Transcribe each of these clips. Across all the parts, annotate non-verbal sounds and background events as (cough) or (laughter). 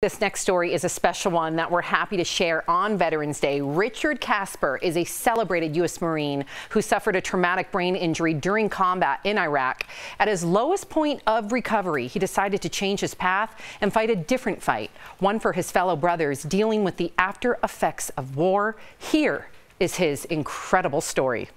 This next story is a special one that we're happy to share on Veterans Day. Richard Casper is a celebrated U.S. Marine who suffered a traumatic brain injury during combat in Iraq. At his lowest point of recovery, he decided to change his path and fight a different fight, one for his fellow brothers dealing with the after effects of war. Here is his incredible story.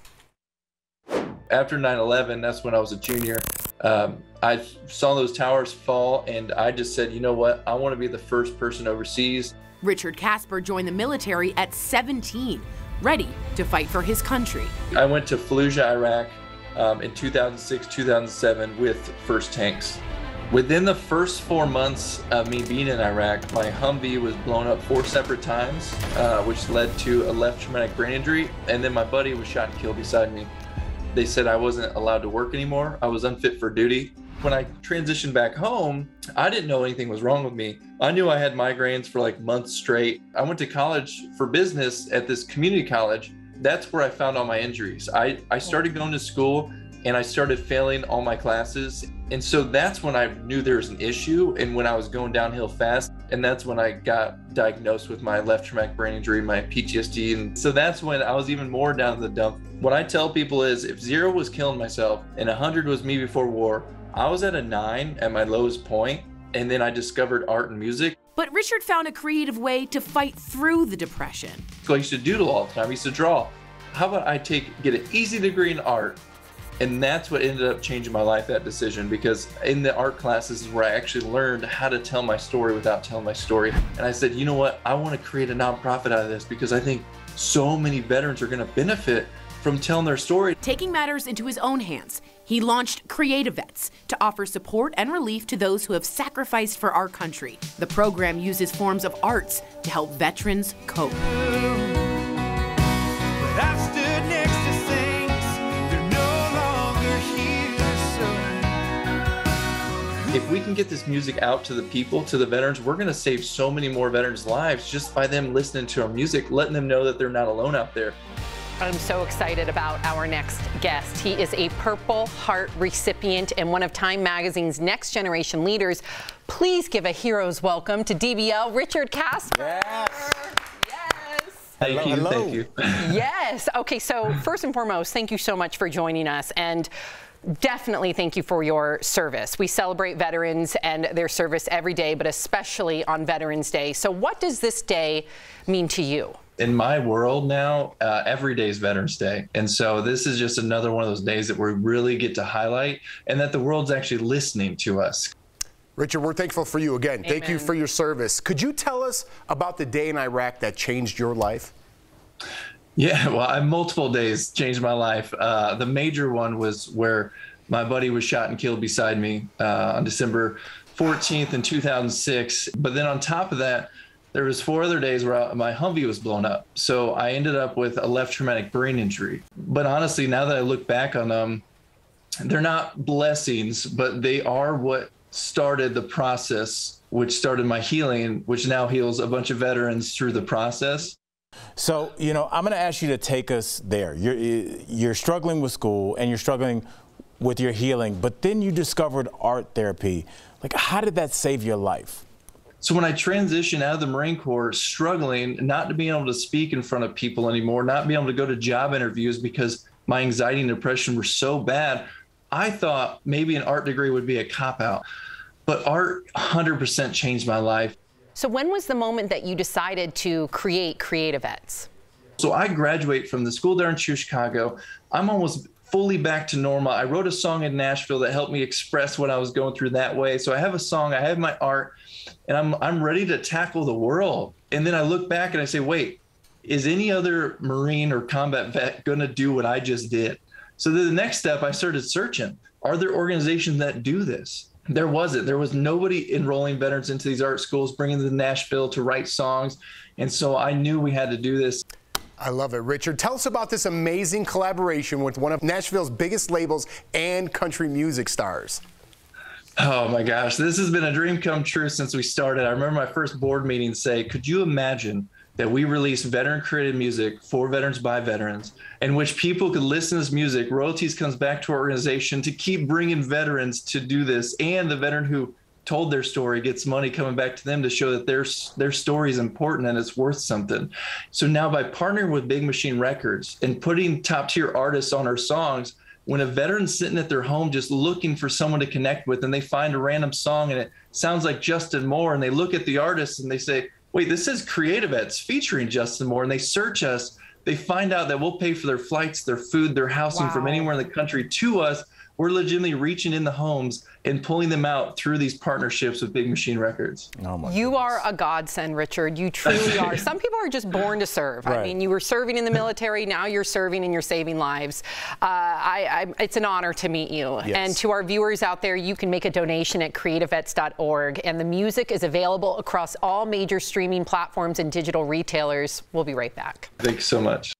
After 9 11, that's when I was a junior. Um, I saw those towers fall, and I just said, you know what? I want to be the first person overseas. Richard Casper joined the military at 17, ready to fight for his country. I went to Fallujah, Iraq um, in 2006, 2007 with First Tanks. Within the first four months of me being in Iraq, my Humvee was blown up four separate times, uh, which led to a left traumatic brain injury, and then my buddy was shot and killed beside me. They said I wasn't allowed to work anymore. I was unfit for duty. When I transitioned back home, I didn't know anything was wrong with me. I knew I had migraines for like months straight. I went to college for business at this community college. That's where I found all my injuries. I, I started going to school and I started failing all my classes. And so that's when I knew there was an issue and when I was going downhill fast. And that's when I got diagnosed with my left traumatic brain injury, my PTSD. And so that's when I was even more down the dump. What I tell people is if zero was killing myself and 100 was me before war, I was at a nine at my lowest point, And then I discovered art and music. But Richard found a creative way to fight through the depression. So I used to doodle all the time. I used to draw. How about I take get an easy degree in art and that's what ended up changing my life that decision because in the art classes is where i actually learned how to tell my story without telling my story and i said you know what i want to create a nonprofit out of this because i think so many veterans are going to benefit from telling their story taking matters into his own hands he launched CreatiVets to offer support and relief to those who have sacrificed for our country. The program uses forms of arts to help veterans cope. If we can get this music out to the people, to the veterans, we're going to save so many more veterans' lives just by them listening to our music, letting them know that they're not alone out there. I'm so excited about our next guest. He is a Purple Heart recipient and one of Time Magazine's next generation leaders. Please give a hero's welcome to DBL, Richard Casper. Yes. Yes. Thank hello, you. hello. Thank you. yes. Okay, so first and foremost, thank you so much for joining us. And Definitely thank you for your service. We celebrate veterans and their service every day, but especially on Veterans Day. So, what does this day mean to you? in my world now, uh, every day is Veterans Day. And so this is just another one of those days that we really get to highlight and that the world's actually listening to us. Richard, we're thankful for you again. Thank you for your service. Could you tell us about the day in Iraq that changed your life? Yeah, (laughs) well, I, multiple days changed my life. Uh, the major one was where my buddy was shot and killed beside me uh, on December 14th in 2006. But then on top of that, there was four other days where I, my Humvee was blown up. So I ended up with a left traumatic brain injury. But honestly, now that I look back on them, they're not blessings, but they are what started the process, which started my healing, which now heals a bunch of veterans through the process. So, you know, I'm going to ask you to take us there. You're, you're struggling with school and you're struggling with your healing, but then you discovered art therapy. Like, how did that save your life? So when I transitioned out of the Marine Corps, struggling not to being able to speak in front of people anymore, not being able to go to job interviews because my anxiety and depression were so bad, I thought maybe an art degree would be a cop out. But art 100% changed my life. So, when was the moment that you decided to create CreatiVets? So I graduate from the school there in Chicago. I'm almost fully back to normal. I wrote a song in Nashville that helped me express what I was going through that way. So I have a song, I have my art, and I'm I'm ready to tackle the world. And then I look back and I say, wait, is any other Marine or combat vet going to do what I just did? So the next step, I started searching. Are there organizations that do this? There wasn't. There was nobody enrolling veterans into these art schools, bringing them to Nashville to write songs. And so I knew we had to do this. I love it. Richard, tell us about this amazing collaboration with one of Nashville's biggest labels and country music stars. Oh my gosh, this has been a dream come true since we started. I remember my first board meeting say, Could you imagine that we release veteran created music for veterans by veterans, in which people could listen to this music, royalties comes back to our organization to keep bringing veterans to do this, and the veteran who told their story gets money coming back to them to show that their their story is important and it's worth something. So now by partnering with Big Machine Records and putting top tier artists on our songs, when a veteran's sitting at their home just looking for someone to connect with and they find a random song and it sounds like Justin Moore and they look at the artist and they say, wait, this is Creativets featuring Justin Moore and they search us, they find out that we'll pay for their flights, their food, their housing wow. from anywhere in the country to us we're legitimately reaching in the homes and pulling them out through these partnerships with Big Machine Records. Oh you goodness. are a godsend, Richard. You truly are. (laughs) Some people are just born to serve. Right. I mean, you were serving in the military, now you're serving and you're saving lives. Uh, I, I, it's an honor to meet you. Yes. And to our viewers out there, you can make a donation at creativets.org. And the music is available across all major streaming platforms and digital retailers. We'll be right back. Thanks so much.